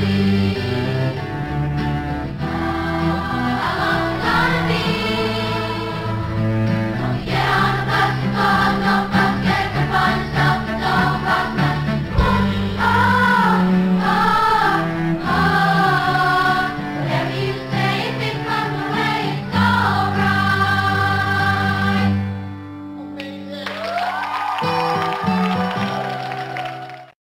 happy.